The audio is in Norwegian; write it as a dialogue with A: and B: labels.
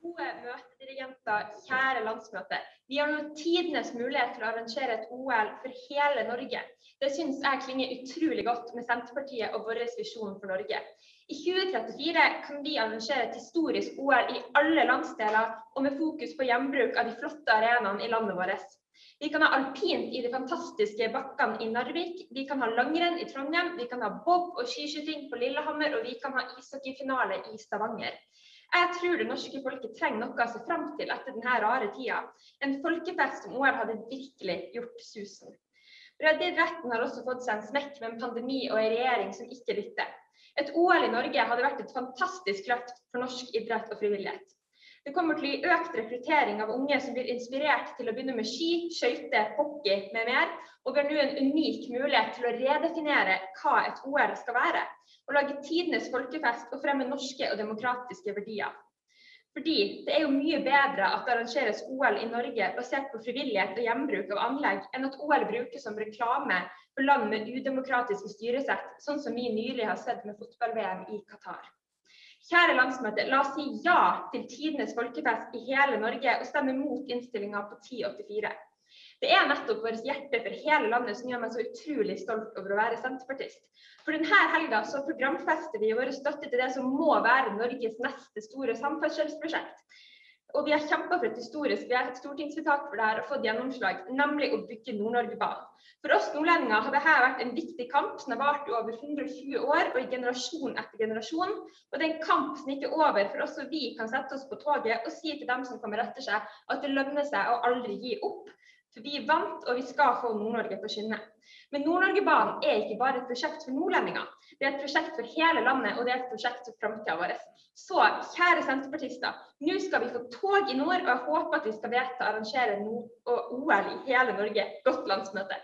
A: Gode møtedirigenter, kjære landsmøte. Vi har nå tidenes mulighet til å arrangere et OL for hele Norge. Det syns jeg klinger utrolig godt med Senterpartiet og vår visjon for Norge. I 2034 kan vi arrangere et historisk OL i alle landsdeler, og med fokus på gjenbruk av de flotte arenaene i landet vårt. Vi kan ha alpint i de fantastiske bakkene i Narvik, vi kan ha langrenn i Trondheim, vi kan ha bob og skiskyting på Lillehammer, og vi kan ha ishockeyfinale i Stavanger. Jeg tror det norske folket trenger noe å se fram til etter denne rare tida. En folkefest som OL hadde virkelig gjort susen. Breddeidretten har også fått seg en smekk med en pandemi og en regjering som ikke lytter. Et OL i Norge hadde vært et fantastisk løft for norsk idrett og frivillighet. Det kommer til å gi økt rekruttering av unge som blir inspirert til å begynne med ski, skøyter, hockey med mer. Og vi har nå en unik mulighet til å redefinere hva et OL skal være og lage tidenes folkefest og fremme norske og demokratiske verdier. Fordi det er jo mye bedre at det arrangeres OL i Norge basert på frivillighet og gjenbruk av anlegg, enn at OL brukes som reklame for land med udemokratiske styresett, sånn som vi nylig har sett med fotball-VM i Qatar. Kjære landsmøte, la oss si ja til tidenes folkefest i hele Norge og stemme mot innstillinga på 1084. Det er nettopp vårt hjerte for hele landet som gjør meg så utrolig stolt over å være senterpartist. For denne helga så programfester vi vår støtte til det som må være Norges neste store samferdselsprosjekt. Og vi har kjempa for et historisk vi har et stortingsvedtak for det her og fått gjennomslag, nemlig å bygge Nord-Norge-banen. For oss nordlendinger har dette vært en viktig kamp som har vart i over 120 år og i generasjon etter generasjon. Og det er en kamp som ikke er over, for også vi kan sette oss på toget og si til dem som kommer etter seg, at det lønner seg å aldri gi opp. For vi vant, og vi skal få Nord-Norge på skinne. Men Nord-Norge-banen er ikke bare et prosjekt for nordlendinger. Det er et prosjekt for hele landet, og det er et prosjekt for framtida vår. Så kjære senterpartister, nå skal vi få tog i nord, og jeg håper at vi skal vedta å arrangere OL i hele Norge. Godt landsmøte.